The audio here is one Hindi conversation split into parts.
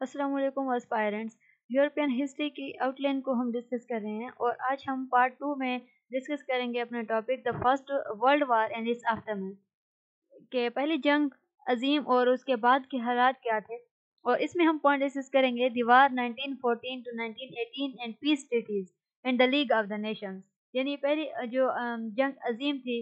अस्सलाम वालेकुम एस्पायरेंट्स यूरोपियन हिस्ट्री की आउटलाइन को हम डिस्कस कर रहे हैं और आज हम पार्ट टू में डिस्कस करेंगे अपना topic the first world war and its aftermath के पहली जंग, अजीम और उसके बाद के हालात क्या थे? और इसमें हम पॉइंट डिस्कस करेंगे दीवार 1914 to 1918 and peace treaties and the league of the nations यानी पहली जो जंग अजीम थी,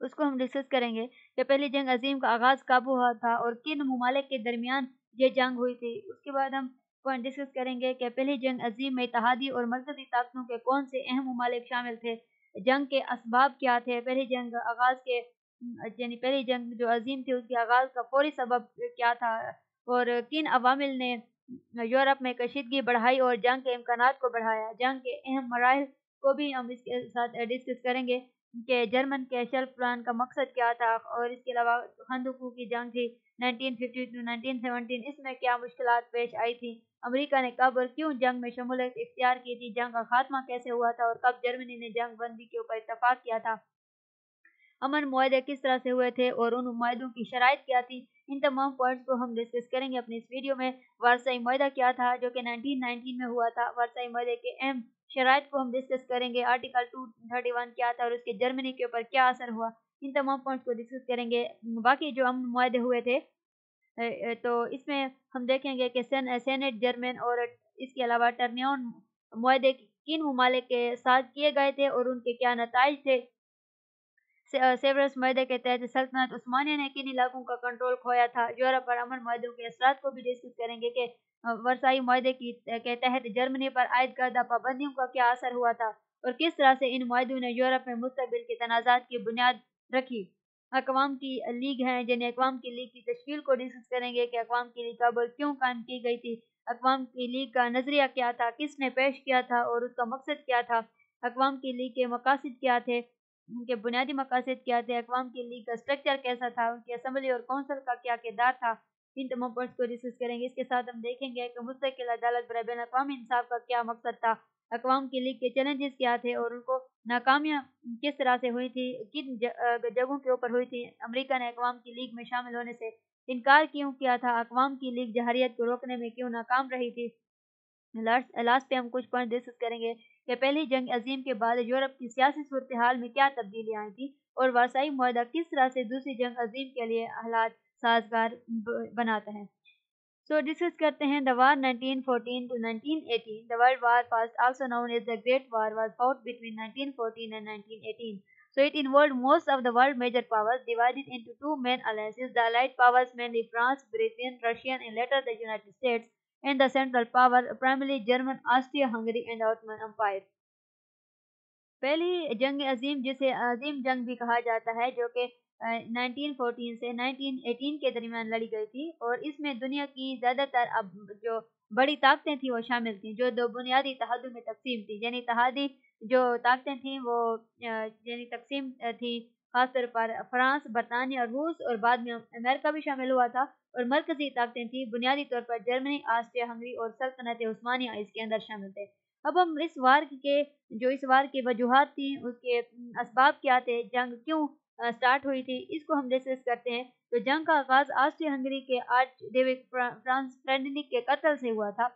उसको हम डिस्कस करेंगे कि पहली जंग अजीम का आगाज़ कब हुआ था और किन ममालिक के दरमियान ये जंग हुई थी। उसके बाद हम पॉइंट डिस्कस करेंगे कि पहली जंग अजीम में इतिहादी और मरकजी ताकतों के कौन से अहम ममालिक शामिल थे? जंग के इसबाब क्या थे? पहली जंग आगाज़ के, यानी पहली जंग जो अजीम थी, उसके आगाज़ का फौरी सबब क्या था? और किन अवामिल ने यूरोप में कशीदगी बढ़ाई और जंग के इम्कान को बढ़ाया? जंग के अहम मराहल को भी हम इसके साथ डिस्कस करेंगे कि जर्मन के शेल्फ प्लान का मकसद क्या था? और इसके अलावा खंदकू की जंग थी। 1950 टू 1917 इसमें क्या मुश्किल पेश आई थी? अमेरिका ने कब और क्यों जंग में शमूलियत इख्तियार की थी? जंग का खात्मा कैसे हुआ था? और कब जर्मनी ने जंग बंदी के ऊपर इतफाक़ किया था? अमन माहे किस तरह से हुए थे और उन माहों की शराइ क्या थी? इन तमाम पॉइंट्स को हम डिस्कस करेंगे अपनी इस वीडियो में। वारसाई माहा क्या था? जो कि 1919 में हुआ था। वारसाई माहे के अहम शराइ को हम डिस्कस करेंगे। आर्टिकल टू थर्टी वन क्या था? और उसके जर्मनी के ऊपर क्या असर हुआ? इन तमाम पॉइंट्स को डिस्कस करेंगे। बाकी जो अमन माहे हुए थे तो इसमें हम देखेंगे कि सेन, सेनेट जर्मन और इसके अलावा टर्नियन माहे किन ममालिक के साथ किए गए थे और उनके क्या नतज थे। सेवरस माहे के तहत सल्तनत उस्मानिया ने किन इलाकों का कंट्रोल खोया था यूरोप पर अमन माहों के असरा को भी डिस्कस करेंगे कि वर्साई माहे की के तहत जर्मनी पर आयद करदा पाबंदियों का क्या असर हुआ था और किस तरह से इन माहों ने यूरोप में मुस्तबिल के तनाज़ात की बुनियाद रखी। अकवाम की लीग है जिन्हें अकवाम की लीग की तश्कील को डिस्कस करेंगे कि अकवाम की लीग कब क्यों कायम की गई थी। अकवाम की लीग का नज़रिया क्या था, किसने पेश किया था और उसका मकसद क्या था? अकवाम की लीग के मकासद क्या थे? उनके बुनियादी मकासद क्या थे? अकवाम की लीग का स्ट्रक्चर कैसा था? उनकी असम्बली और कौंसल का क्या किरदार था? इन तमाम पॉइंट्स को डिस्कस करेंगे। इसके साथ हम देखेंगे कि मुस्तकिल अदालत बर बैन अवी इंसाफ का क्या मकसद था? अकवाम की लीग के चैलेंजेस क्या थे और उनको नाकामियाँ किस तरह से हुई थी, किन जगहों के ऊपर हुई थी, अमेरिका ने अकवाम की लीग में शामिल होने से इनकार क्यों किया था अकवाम की लीग जहरीत को रोकने में क्यों नाकाम रही थी? लास्ट पे हम कुछ पॉइंट डिस्कस करेंगे कि पहली जंग अजीम के बाद यूरोप की सियासी सूरत हाल में क्या तब्दीलियाँ आई थी और वासाई माहा किस तरह से दूसरी जंग अजीम के लिए हालात साजगार बनाता है। सो डिस्कस करते हैं the war 1914 to 1918 the world war first also known as the great war was fought between 1914 and 1918 so it involved most of the world major powers divided into two main alliances the allied powers mainly france britain russian and later the united states and the central power primarily german austria hungary and ottoman empire पहली जंग अजीम जिसे अजीम जंग भी कहा जाता है जो कि 1914 से 1918 के दरमियान लड़ी गई थी और इसमें दुनिया की ज़्यादातर अब जो बड़ी ताकतें थी वो शामिल थी, जो दो बुनियादी तहदों में तकसीम थी, यानी तहादी जो ताकतें थी वो यानी तकसीम थी खासतौर पर फ्रांस, बरतानिया और रूस और बाद में अमेरिका भी शामिल हुआ था और मरकजी ताकतें थी, बुनियादी तौर पर जर्मनी ऑस्ट्रिया हंगरी और सल्तनत उस्मानिया इसके अंदर शामिल थे। अब हम इस वार के, जो इस वार की वजूहत थी, उसके इसबाब क्या थे, जंग क्यों स्टार्ट हुई थी। इसको हम डिस्कस करते हैं। तो जंग का आगाज़ ऑस्ट्रिया हंगरी के आर्च डेविड फ्रांस फ्रेंडनिक के कत्ल से हुआ था।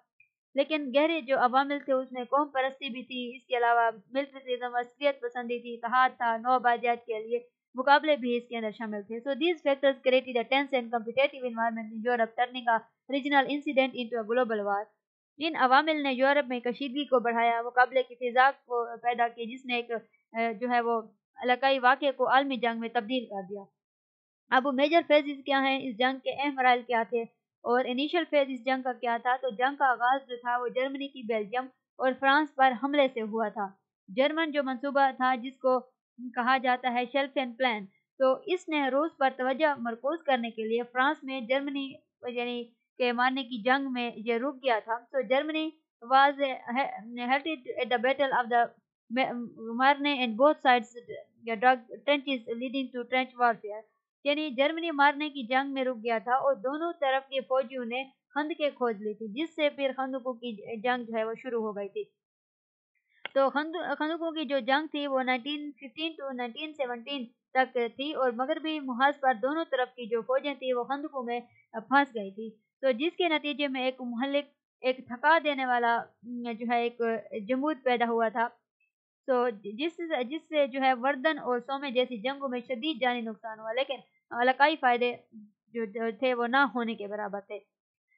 लेकिन गहरे जो अवामिल थे, उसमें कौम परस्ती भी थी। इसके अलावा मिलिट्रिज्म अस्लियत पसंदी थी इतिहाद था नौबादियात के लिए मुकाबले भी इसके अंदर शामिल थे। So these factors created a tense and competitive environment in Europe turning a regional incident into a global war इन अवामिल ने यूरोप में कशीदगी को बढ़ाया, मुकाबले की फिजा को पैदा की जिसने एक जो है वो इलाकाई वाक़े को आलमी जंग में तब्दील कर दिया। अब मेजर फेजेस क्या हैं? इस जंग के अहम मराइल क्या थे? और इनिशियल फ़ेज़ इस जंग का क्या था? तो जंग का आगाज़ जो था वो जर्मनी की बेल्जियम और फ्रांस पर हमले से हुआ था। जर्मन जो मंसूबा था, जिसको कहा जाता है शेल्फ एंड प्लान तो इसने रूस पर तवज्जो मरकूज करने के लिए फ्रांस में जर्मनी यानी के मारने की जंग में ये रुक गया था। तो Germany was halted at the battle of the Marne and both sides trenches leading to trench warfare. यानी जर्मनी मारने की जंग में रुक गया था और दोनों तरफ़ के फौजियों ने खंद के खोज ली थी, जिससे फिर खंदकों की जंग जो है वो शुरू हो गई थी। तो खंद, खंदकों की जो जंग थी वो 1915 टू 1917 तक थी और मगरबी मुहाज पर दोनों तरफ़ की जो फौजें थी वो खंदकों में फंस गई थी। तो जिसके नतीजे में एक महलिक एक थका देने वाला, जो है एक जमूद पैदा हुआ था। तो जिस जिससे जो है वर्दन और सोमे जैसी जंगों में शदीद जानी नुकसान हुआ, लेकिन अलकाई फ़ायदे जो थे वो ना होने के बराबर थे।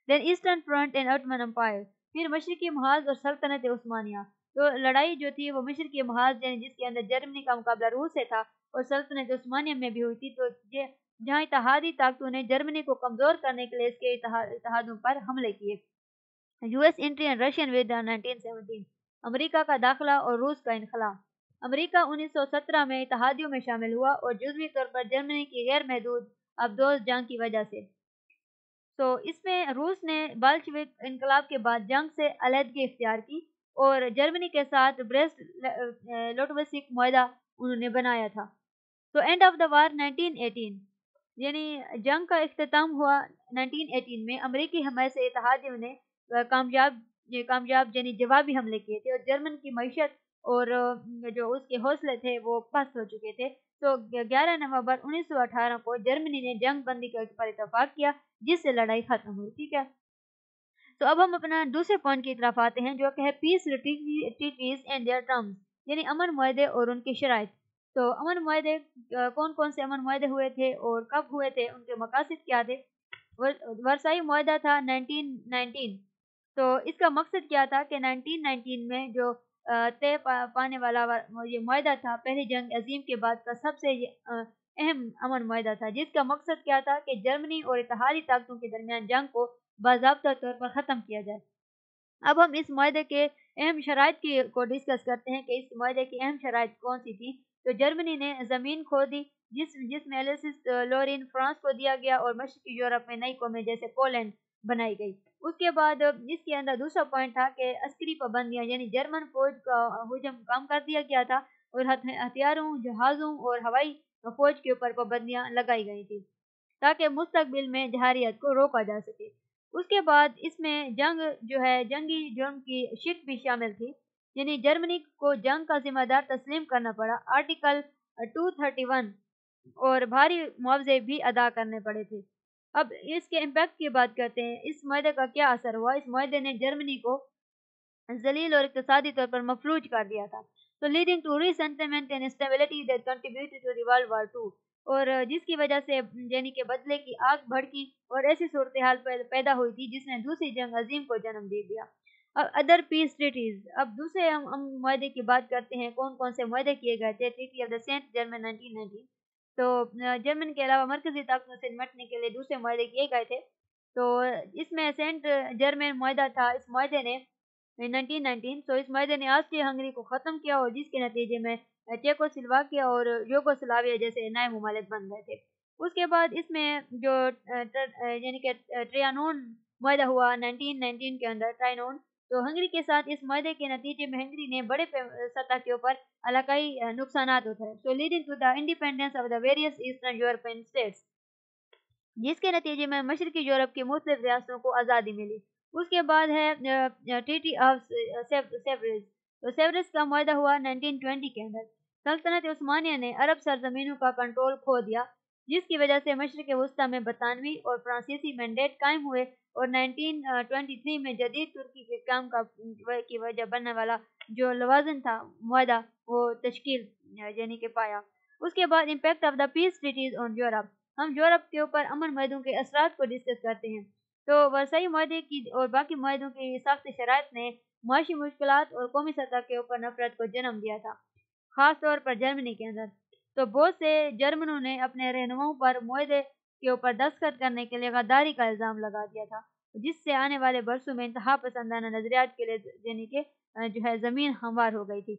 Then eastern front and Ottoman empire फिर मशरकी महाज और सल्तनत उस्मानिया। तो लड़ाई जो थी वो मशरकी महाज यानी जिसके अंदर जर्मनी का मुकाबला रूस से था और सल्तनत उस्मानिया में भी हुई थी तो ये जहाँ इतिहादी ताकतों ने जर्मनी को कमज़ोर करने के लिए इसके इतिहादों पर हमले किए। US entry and Russian with 1917 America का दाखिला और रूस का इनखला अमेरिका 1917 में इतिहादियों में शामिल हुआ और जुजवी तौर पर जर्मनी की गैर महदूद अबदोज जंग की वजह से। तो इसमें रूस ने बाल्शविक इनकलाब के बाद जंग से अलहदगी इख्तियार की और जर्मनी के साथ ब्रेस्ट लोटवसिक माहा उन्होंने बनाया था। तो एंड ऑफ़ द वार 1918 यानी जंग का अख्ताम हुआ 1918 में अमेरिकी हमारे से इतिहादियों ने कामयाब कामयाब यानी जवाबी हमले किए थे और जर्मन की मीशत और जो उसके हौसले थे वो पस्त हो चुके थे। तो 11 नवंबर 1918 को जर्मनी ने जंग बंदी के पर इतफाक किया, जिससे लड़ाई खत्म हुई, ठीक है? तो अब हम अपना दूसरे पॉइंट की तरफ़ आते हैं, जो कि है peace treaties and their terms यानी अमन माहे और उनकी शराइ। तो अमन माहे कौन कौन से अमन माहे हुए थे और कब हुए थे, उनके मकासद क्या थे? वर्साई माहा था 1919 तो इसका मकसद क्या था कि 1919 में जो तय पाने वाला ये माहा था, पहली जंग अजीम के बाद का सबसे अहम अमन माहा था, जिसका मकसद क्या था कि जर्मनी और इतिहादी ताकतों के दरमियान जंग को बाबा तौर पर ख़त्म किया जाए। अब हम इस माहे के अहम शराइ, की, को डिस्कस करते हैं कि इस माहे की अहम शराइ कौन सी थी। तो जर्मनी ने ज़मीन खो दी, जिस जिसमें एलिसिस लोरिन फ्रांस को दिया गया और मशरकी यूरोप में नई कौमें जैसे पोलैंड बनाई गई। उसके बाद इसके अंदर दूसरा पॉइंट था कि अस्करी पाबंदियाँ, यानी जर्मन फौज का हजम कम कर दिया गया था और हथियारों, जहाज़ों और हवाई फौज के ऊपर पाबंदियाँ लगाई गई थी ताकि मुस्तबिल में जहारियत को रोका जा सके। उसके बाद इसमें जंग जो है, जंगी जुर्म की शिक भी शामिल थी, यानी जर्मनी को जंग का जिम्मेदार तस्लीम करना पड़ा। आर्टिकल 231 और भारी मुआवजे भी अदा करने पड़े थे। अब इसके इम्पैक्ट की बात करते हैं। इस माहे का क्या असर हुआ? इस माहे ने जर्मनी को जलील और इकतदी तौर पर मफलूज कर दिया था। तो leading to resentment and stability that contributed to world war two और जिसकी वजह से यानी कि बदले की आग भड़की और ऐसी सूरत हाल पैदा हुई थी जिसने दूसरी जंग अजीम को जन्म दे दिया। अब अदर पीस ट्रीटीज अब दूसरे हम हम माहे की बात करते हैं। कौन कौन से माहे किए गए थे? Treaty of the saint Germain 1919 तो जर्मन के अलावा मरकजी ताकतों से निपटने के लिए दूसरे माहे किए गए थे। तो इसमें सेंट जर्मन माहा था। इस माहे ने 1919 तो इस माहे ने ऑस्ट्रिया हंगरी को ख़त्म किया और जिसके नतीजे में चेकोस्लोवाकिया और योगोस्लाविया जैसे नए ममालिक बन गए थे। उसके बाद इसमें जो यानी कि ट्रियानोन माहा हुआ 1919 के अंदर ट्राइनोन तो हंगरी के साथ इस माहे के नतीजे में हंगरी ने बड़े सतह के ऊपर इलाकाई नुकसान उठाए। So leading to the independence of the various eastern European states जिसके नतीजे में मशरकी यूरोप की मुख्तलिफ़ रियासतों को आज़ादी मिली। उसके बाद है ट्रीटी ऑफ़ सेवरेज तो सेवरेज का माहा हुआ 1920 के अंदर। सल्तनत उस्मानिया ने अरब सरजमीनों का कंट्रोल खो दिया, जिसकी वजह से मशरक वस्ती में बरतानवी और फ्रांसीसी मैंडेट कायम हुए और 1923 में जदीद तुर्की के काम का की वजह बनने वाला जो लवाजन था माहा वो तश्कील यानी कि पाया। उसके बाद impact of the peace treaties on Europe हम यूरोप के ऊपर अमन माहों के असरा को डिस्कस करते हैं। तो वसाई माहे की और बाकी माहों की सख्त शरात ने माशी मुश्किल और कौमी सतह के ऊपर नफरत को जन्म दिया था ख़ास तौर पर जर्मनी के अंदर। तो बहुत से जर्मनों ने अपने रहनुमाओं पर माहे के ऊपर दस्तखत करने के लिए गद्दारी का इल्ज़ाम लगा दिया था, जिससे आने वाले बरसों में इंतहा पसंदाना नजरियात के लिए यानी कि जो है ज़मीन हमवार हो गई थी।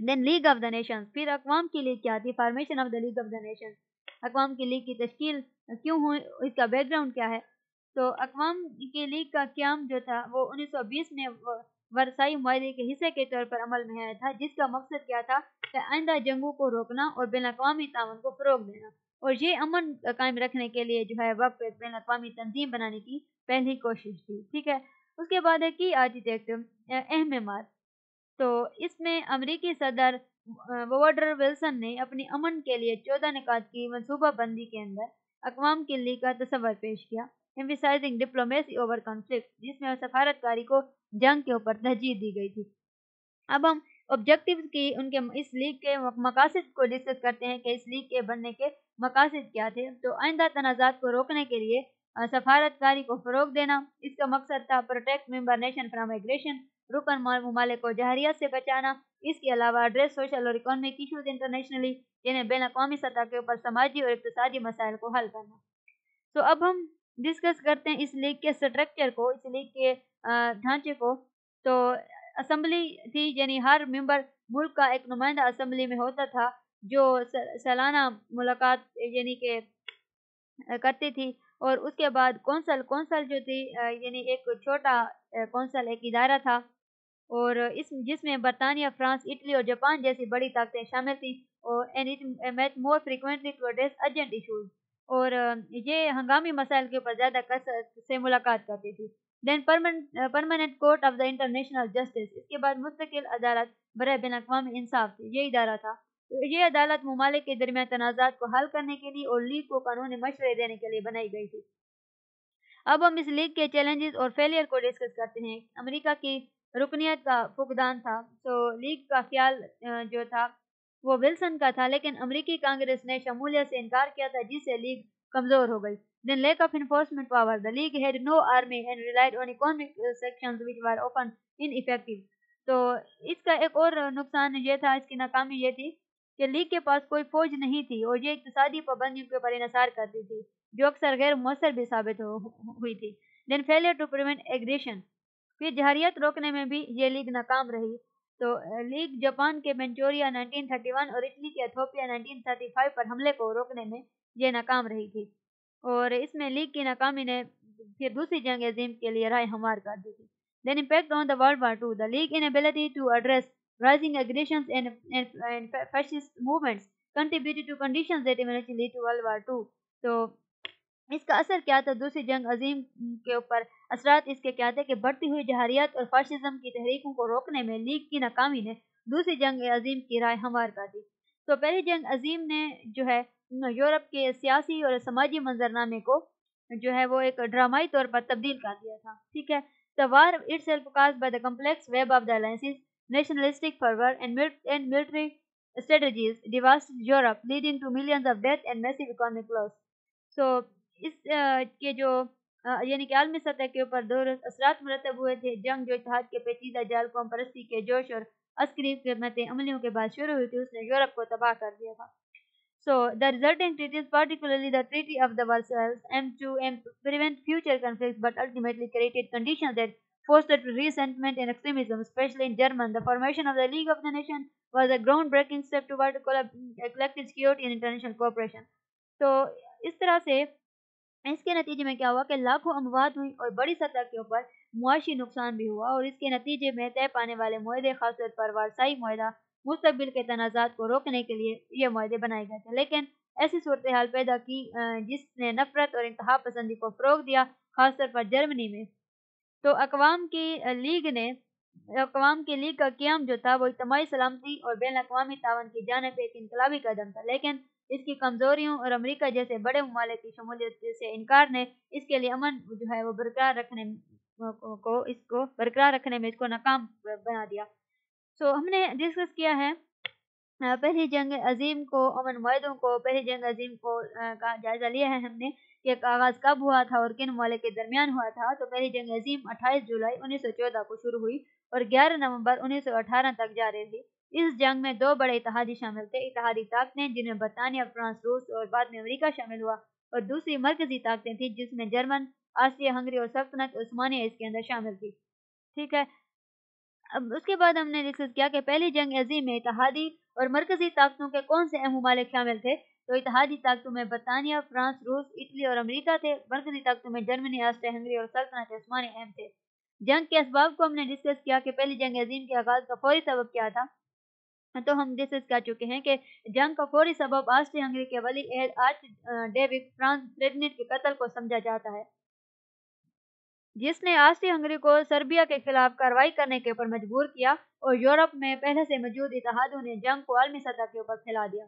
Then league of the nation फिर अकवाम की लीग क्या थी? Formation of the league of the nation अकवाम की लीग की तश्कील क्यों हुई? इसका बैकग्राउंड क्या है? तो अकवाम की लीग का क्याम जो था, वो 1920 में वर्साई माहे के हिस्से के तौर पर अमल में आया था, जिसका मकसद क्या था? कि आइंदा जंगों को रोकना और बैन अवी तावन को फ़रोग देना। और ये अमन कायम रखने के लिए जो है वक्त बैन अवी तंजीम बनाने की पहली कोशिश थी ठीक है? उसके बाद है की आर्किटेक्ट अहम मार तो इसमें अमरीकी सदर वोडर विल्सन ने अपनी अमन के लिए चौदह निकात की मनसूबा बंदी के अंदर अकवाम की लीग का तस्वर पेश किया एम्फिसाइजिंग डिप्लोमेसी ओवर कॉन्फ्लिक्ट जिसमें सफारतकारी को जंग के ऊपर तरजीह दी गई थी। अब हम ऑब्जेक्टिव की, उनके इस लीग के मकासद को डिस्कस करते हैं कि इस लीग के बनने के मकासद क्या थे। तो आइंदा तनाज़ात को रोकने के लिए सफारतकारी को फ़रोग देना, इसका मकसद था protect member nation from migration रुकन ममालिक को जहरीत से बचाना, इसके अलावा एड्रेस सोशल और इकॉनमिक इशूज़ इंटरनेशनली जिन्हें बैन अवी सतह के ऊपर समाजी और इकतदी मसाइल को हल करना। तो अब हम डिस्कस करते हैं इस लीग के स्ट्रक्चर को, इस लीग के ढांचे को। तो असम्बली थी, यानी हर मेंबर मुल्क का एक नुमाइंदा असम्बली में होता था, जो सालाना मुलाकात, यानी के करती थी। और उसके बाद कौंसल कौंसल जो थी यानी एक छोटा कौंसल, एक इदारा था। और इस, जिसमें बरतानिया, फ्रांस, इटली और जापान जैसी बड़ी ताकतें शामिल थी। और and more frequently to address urgent issues और ये हंगामी मसाइल के ऊपर ज़्यादा कसरत से मुलाकात करती थी। Then permanent court of the international justice इसके बाद मुस्तकिल अदालत बर बिन अवी इंसाफ थी। ये इदारा था। तो ये अदालत ममालिक के दरमियान तनाज़ात को हल करने के लिए और लीग को कानूनी मशवरे देने के लिए बनाई गई थी। अब हम इस लीग के चैलेंजेस और फेलियर को डिस्कस करते हैं। अमेरिका की रुकनीत का फुकदान था। तो लीग का ख्याल जो था, वो विल्सन का था। लेकिन अमरीकी कांग्रेस ने शमूलियत से इनकार किया था, जिससे लीग कमज़ोर हो गई। Then lack of enforcement power. The league had no army and relied on economic sections which were often ineffective. तो इसका एक और नुकसान ये था, इसकी नाकामी ये थी कि लीग के पास कोई फौज नहीं थी और ये इकतदी पाबंदियों के ऊपर इसार करती थी, जो अक्सर गैर मौसर भी साबित हो हुई थी then failure to prevent aggression फिर जहरीत रोकने में भी ये लीग नाकाम रही तो लीग जापान के मेंचोरिया 1931 और इटली के एथोपिया 1935 पर हमले को रोकने में ये नाकाम रही थी और इसमें लीग की नाकामी ने फिर दूसरी जंग अजीम के लिए राय हमार कर दी थी। Then impact on the world war two the league in ability to address rising aggressions and, and, and fascist movements contributed to conditions that eventually lead to World. तो इसका असर क्या था? दूसरी जंग अजीम के ऊपर असरात इसके क्या थे कि बढ़ती हुई जहारियत और फाशिज्म की तहरीकों को रोकने में लीग की नाकामी ने दूसरी जंग अजीम की राय हमार कर दी। तो पहली जंग अजीम ने जो है यूरोप के सियासी और समाजी मंजरनामे को जो है वो एक ड्रामाई तौर पर तब्दील कर दिया था। ठीक है? The war itself cause by the complex web of the alliances nationalistic fervor and military strategies devastated Europe, leading to millions of death and massive economic loss. So, इस uh, के जो uh, यानी कि आलमी सतह के ऊपर दो असरात मरतब हुए थे जंग जो इतिहाद के पेचीदा जाल कौम परस्ती के जोश और अस्करी खिदमतें अमलियों के बाद शुरू हुई थी उसने यूरोप को तबाह कर दिया था। So the resulting treaties, particularly the Treaty of the Versailles, aimed to prevent future conflicts, but ultimately created conditions that fostered resentment and extremism, especially in Germany. The formation of the League of the Nations was a groundbreaking step toward collective security and international cooperation. तो इस तरह से इसके नतीजे में क्या हुआ कि लाखों अमवात हुई और बड़ी सतह के ऊपर मुआशी नुकसान भी हुआ और इसके नतीजे में तय पाने वाले माहे खासतौर पर वारसाई माहा मुस्तबिल के तनाज़ात को रोकने के लिए ये माहे बनाए गए थे। लेकिन ऐसी सूरत हाल पैदा की जिसने नफरत और इंतहा पसंदी को फ़रोग दिया, खासतौर पर जर्मनी में। तो अकवाम की लीग ने, अकवाम की लीग का क्याम जो था, वो इतमाही सलामती और बैन अवी तावन की जानब एक इनकलाबी कदम था। लेकिन इसकी कमज़ोरियों और अमरीका जैसे बड़े ममालिक की शमूलियत से इनकार ने, इसके लिए अमन जो है वो बरकरार रखने, को इसको बरकरार रखने में इसको नाकाम बना दिया। सो so, हमने डिस्कस किया है पहली जंग अजीम को अमन माहों को पहली जंग अजीम को का जायज़ा लिया है हमने कि आगाज़ कब हुआ था और किन ममालिक के दरमियान हुआ था। तो पहली जंग अजीम 28 जुलाई 1914 को शुरू हुई और 11 नवंबर 1918 तक जारी रही। इस जंग में दो बड़े इतिहादी शामिल थे इतिहादी ताकतें जिनमें बरतानिया फ्रांस रूस और बाद में अमरीका शामिल हुआ और दूसरी मरकजी ताकतें थी जिसमें जर्मन आस्ट्रिया हंगरी और सल्तनत उस्मानिया इसके अंदर शामिल थी। ठीक है अब उसके बाद हमने डिस्कस किया कि पहली जंग अजीम में इतिहादी और मरकजी ताकतों के कौन से अहम ममालिक शामिल थे? तो इतिहादी ताकतों में बरतानिया, फ्रांस, रूस, इटली और अमरीका थे। मरकजी ताकतों में जर्मनी, ऑस्ट्रिया, हंगरी और सल्तनत उस्मानी अहम थे। जंग के इसबाब को हमने डिस्कस किया कि पहली जंग अजीम के आगाज़ का फौरी सबब क्या था। तो हम डिस्कस कर चुके हैं कि जंग का फौरी सबब ऑस्ट्रिया, हंगरी के वली एहद आर्च डेविड, फ्रांस फ्रेडनिट के कत्ल को समझा जाता है। जिसने आस्ट्रिया हंगरी को सर्बिया के खिलाफ कार्रवाई करने के ऊपर मजबूर किया और यूरोप में पहले से मौजूद इतिहादों ने जंग को आलमी सतह के ऊपर फैला दिया।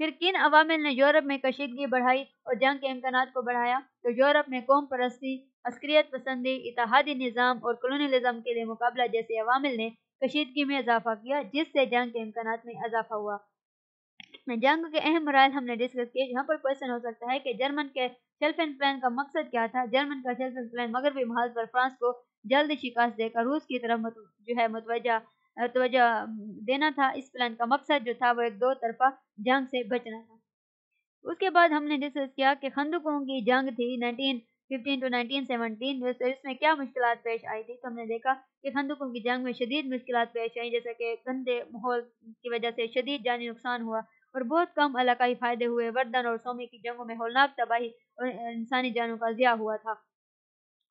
फिर किन अवामिल ने यूरोप में कशीदगी बढ़ाई और जंग के इम्कान को बढ़ाया? तो यूरोप में कौम परस्ती, अस्क्रियत पसंदी इतिहादी निज़ाम और कलोनलिज्म के लिए मुकाबला जैसे अवामिल ने कशीदगी में इजाफा किया, जिससे जंग के इम्कान में इजाफा हुआ। जंग के अहम मराल हमने डिस्कस किए। यहाँ पर क्वेश्चन हो सकता है कि जर्मन के सेल्फ एंड प्लान का मकसद क्या था? जर्मन का सेल्फ एंड प्लान मगरबी महाज पर फ्रांस को जल्द शिकस्त देकर रूस की तरफ़ जो है मुतवजा, तवज्जो देना था। इस प्लान का मकसद जो था, वो एक दो तरफा जंग से बचना था। उसके बाद हमने डिस्कस किया कि खंदकों की जंग थी 1915 टू 1917 तो इसमें क्या मुश्किल पेश आई थी? तो हमने देखा कि खंदकों की जंग में शदीद मुश्किल पेश आई, जैसे कि गंदे माहौल की वजह से शदीद जानी नुकसान हुआ। और बहुत कम इलाकाई फ़ायदे हुए। वर्दन और सोमे की जंगों में होलनाक तबाही और इंसानी जानों का जिया हुआ था।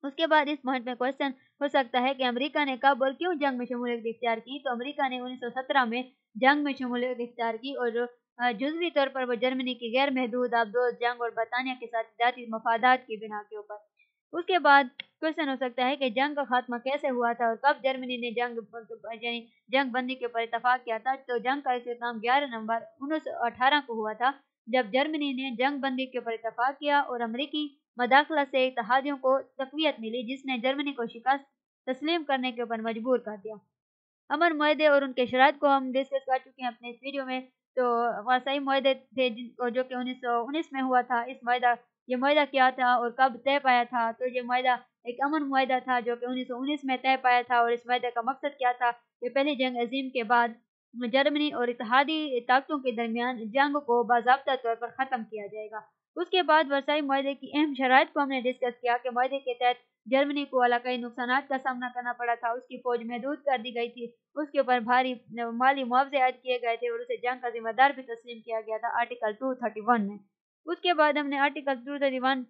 उसके बाद इस पॉइंट में क्वेश्चन हो सकता है कि अमेरिका ने कब और क्यों जंग में शमूलियत इख्तियार की? तो अमेरिका ने 1917 में जंग में शमूलियत इख्तियार की और जुजवी तौर पर वो जर्मनी की गैर महदूद आबदोज जंग और बरतानिया के साथ जाती मफादात की बिना के ऊपर। उसके बाद क्वेश्चन हो सकता है कि जंग का खात्मा कैसे हुआ था और कब जर्मनी ने जंग जंग बंदी के ऊपर इतफाक किया था? तो जंग का अख्ताम ग्यारह नवंबर उन्नीस को हुआ था, जब जर्मनी ने जंग बंदी के ऊपर इतफाक किया और अमरीकी मदाखला से इतिहादियों को तकवीत मिली, जिसने जर्मनी को शिकस्त तस्लीम करने के ऊपर मजबूर कर दिया। अमर माहे और उनके शरात को हम डिस्कस कर चुके हैं अपने इस वीडियो में। तो वसाई माहे थे जो कि उन्नीस सौ उन्नीस में हुआ था। इस माहा ये माहा क्या था और कब तय पाया था? तो ये माहा एक अमन माहा था जो कि उन्नीस सौ उन्नीस में तय पाया था और इस माहे का मकसद क्या था? कि पहली जंग अजीम के बाद जर्मनी और इतिहादी ताकतों के दरमियान जंग को बाबा तौर पर ख़त्म किया जाएगा। उसके बाद वर्साई माहे की अहम शरात को हमने डिस्कस किया कि माहे के तहत जर्मनी को अलाकई नुकसान का सामना करना पड़ा था। उसकी फौज महदूद कर दी गई थी। उसके ऊपर भारी माली मुआवजे आयद किए गए थे और उसे जंग का जिम्मेदार भी तस्लीम किया गया था आर्टिकल टू थर्टी वन में। उसके बाद हमने article two thirty one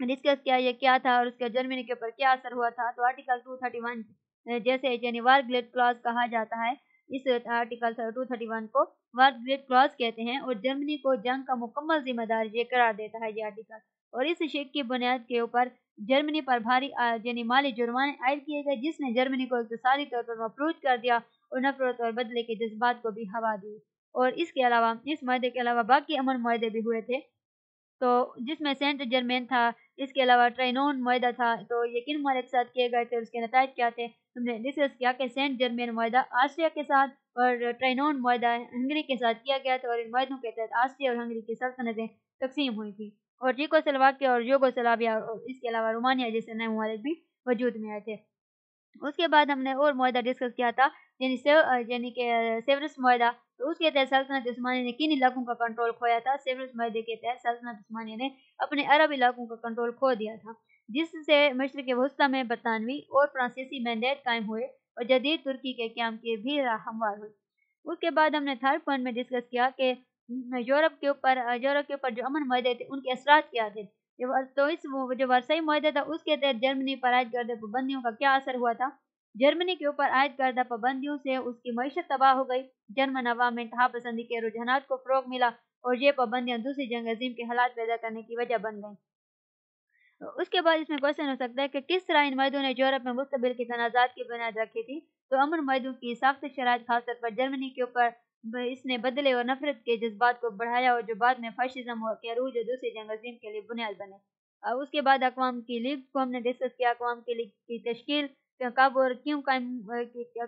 discuss किया, ये क्या था और उसका जर्मनी के ऊपर क्या असर हुआ था। तो आर्टिकल टू थर्टी वन जैसे यानी वार ग्लेट क्लॉज कहा जाता है, इस आर्टिकल टू थर्टी वन को वार ग्रेट क्लॉज कहते हैं और जर्मनी को जंग का मुकम्मल जिम्मेदार ये करार देता है ये आर्टिकल और इस शेख की बुनियाद के ऊपर जर्मनी पर भारी यानी माली जुर्माने आयद किए गए, जिसने जर्मनी को इकतसारी तौर पर मफरूज कर दिया और नफरत और बदले के जज्बात को भी हवा दी। और इसके अलावा, इस माहे के अलावा बाकी अमन माहे भी हुए थे। तो जिसमें सेंट जर्मेन था, इसके अलावा ट्रेनोन माहा था तो ये किन मारे के साथ किए गए थे, उसके नतज क्या थे? हमने डिस्कस किया कि सेंट जर्मेन माहा आस्ट्रिया के साथ और ट्रेनोन माहा हंगरी के साथ किया गया था और इन माहों के तहत आस्ट्रिया और हंगरी की सल्तनतें तकसीम हुई थी। और चीकोसलवाकिया और योगोसलाविया और इसके अलावा रोमानिया जैसे नए ममालिक भी वजूद में आए थे। उसके बाद हमने और माहा डिस्कस किया था, यानी यानी कि सेवरस माहा तो उसके तहत सल्तनत उस्मानिया ने किन इलाकों का कंट्रोल खोया था? सेवरस माहे के तहत सल्तनत उस्मानिया ने अपने अरब इलाकों का कंट्रोल खो दिया था, जिससे मशरक वस्ता में बरतानवी और फ्रांसीसी मैंडेट कायम हुए और जदीद तुर्की के क्याम की भी हमवार हुई उसके बाद हमने थर्ड पॉइंट में डिस्कस किया कि यूरोप के ऊपर यूरोप के ऊपर जो अमन माहे थे, उनके असरात क्या थे? तो इस जो वर्षाई माहे था, उसके तहत जर्मनी पर आयद करदे पाबंदियों का क्या असर हुआ था? जर्मनी के ऊपर आयद करदा पाबंदियों से उसकी मीशत तबाह हो गई। जर्मन अवाम में पसंदी के रुझान को फ़रोग मिला और ये पाबंदियाँ दूसरी जंग अजीम के हालात पैदा करने की वजह बन गई। उसके बाद इसमें क्वेश्चन हो सकता है कि किस तरह इन मदों ने यूरोप में मुस्तबिल की तनाज़ात की बुनियाद रखी थी? तो अमन मदों की साख्त शराय खासतौर पर जर्मनी के ऊपर इसने बदले और नफरत के जज्बात को बढ़ाया और जो बाद में फाशिज्म के अरूज और दूसरी जंग अजीम के लिए बुनियाद बने। और उसके बाद अकवाम की लीग को हमने डिस्कस किया। अकवाम की लीग की तश्कील कब और क्यों कायम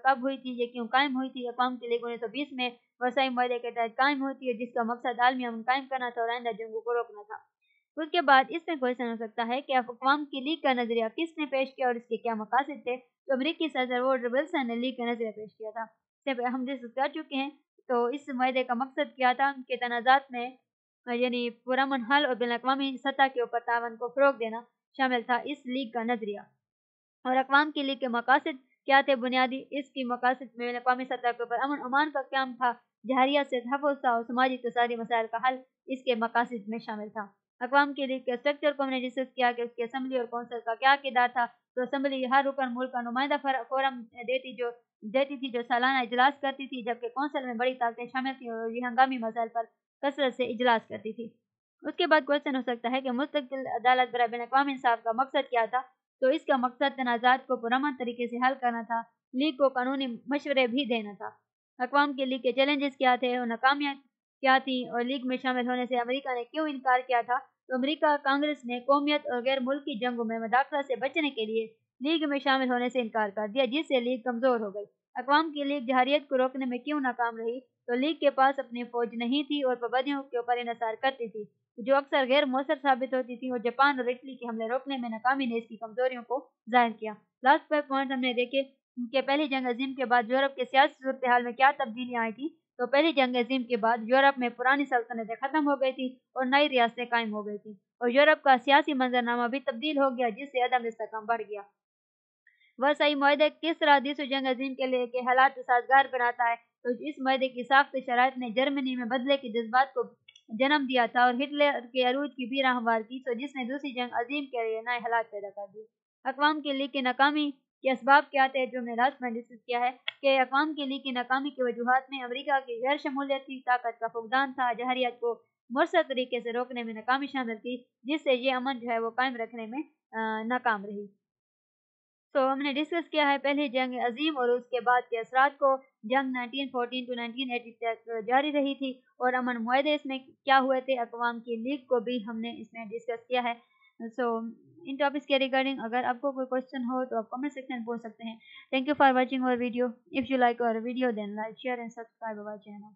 कब हुई थी, ये क्यों कायम हुई थी अकवाम की लीग उन्नीस सौ बीस में वसाई माहे के तहत कायम होती है जिसका मकसद आलमी अमन कायम करना था और आइंदा जंगों को रोकना था। उसके बाद इसमें क्वेश्चन हो सकता है कि अकवाम की लीग का नज़रिया किसने पेश किया और इसके क्या मकासद थे? तो अमरीकी सदर वोड विल्सन ने लीग का नज़रिया पेश किया था। हम डिस्कस कर चुके हैं तो इस माहे का मकसद क्या था? उनके तनाज़ात में, यानी पुरमन हल और बिन अवी सतह के ऊपर तावन को फ़रोग देना शामिल था इस लीग का नज़रिया। और अकवाम की लीग के मकासद क्या थे बुनियादी? इसकी मकासद में अवी सतह के ऊपर अमन अमान का क्याम था, जहरिया से तहफ़ और समाजी इकतदी मसाइल का हल इसके मकासद में शामिल था। अकवाम के लीग के स्ट्रक्चर को हमने डिस्कस किया कि उसकी असम्बली और कौंसल का क्या किरदार था। तो असम्बली हर रुकन मुल्क का नुमाइंदा फोरम देती जो, देती थी जो सालाना इजलास करती थी, जबकि कौंसल में बड़ी ताकतें शामिल थी और ये हंगामी मसाइल पर कसरत से इजलास करती थी। उसके बाद क्वेश्चन हो सकता है कि मुस्तकिल अदालत बरा बिन अवी इंसाफ का मकसद क्या था? तो इसका मकसद तनाज़ात को पुरमन तरीके से हल करना था, लीग को कानूनी मशवरे भी देना था। अकवाम के लीग के चैलेंजेस क्या थे और नाकामियाँ क्या थी और लीग में शामिल होने से अमेरिका ने क्यों इनकार किया था? तो अमेरिका कांग्रेस ने कौमियत और गैर मुल्की जंगों में मदाखला से बचने के लिए लीग में शामिल होने से इनकार कर दिया, जिससे लीग कमज़ोर हो गई। अकवाम की लीग जहारियत को रोकने में क्यों नाकाम रही? तो लीग के पास अपनी फौज नहीं थी और पाबंदियों के ऊपर इसार करती थी। जो अक्सर गैर मौसर साबित होती थी और जापान और इटली के हमले रोकने में नाकामी ने इसकी कमजोरियों को ज़ाहिर किया। लास्ट फाइव पॉइंट हमने देखे कि पहली जंग अजीम के बाद यूरोप के सियासी सूरत हाल में क्या तब्दीलियाँ आई थी तो पहली जंग अजीम के बाद यूरोप में पुरानी सल्तनतें खत्म हो गई थी और नई रियासतें कायम हो गई थी और यूरोप का सियासी मंजरनामा भी तब्दील हो गया, जिससे अदम इस्तेकाम बढ़ गया। वह सही माहे किस तरह दिस जंग अजीम के लिए के हालात साजगार बनाता है तो इस माहे की साख्त शरात ने जर्मनी में बदले के जज्बात को जन्म दिया था और हिटलर के अरूज की भी राहवार की तो जिसने दूसरी जंग अजीम के लिए नए हालात पैदा कर दिए। अकवाम के लीग की नाकामी के इसबाब क्या थे, जो हमने लास्ट में डिस्कस किया है कि अकवाम के लीग की नाकामी की वजूहत में अमरीका की गैर शमूलियती ताकत का फुकदान था, जहरीत को मरसर तरीके से रोकने में नाकामी शामिल थी, जिससे ये अमन जो है वो कायम रखने में नाकाम रही। तो हमने डिस्कस किया है, पहले जंग अजीम और उसके बाद के असरा को जंग 1914 टू 1980 तक जारी रही थी। और अमन माहे इसमें, क्या हुए थे? अकवाम की लीग को भी हमने इसमें डिस्कस किया है। सो इन टॉपिक्स के रिगार्डिंग अगर आपको कोई क्वेश्चन हो तो आप कमेंट सेक्शन में पूछ सकते हैं। Thank you for watching our video if you like our video then like share and subscribe our channel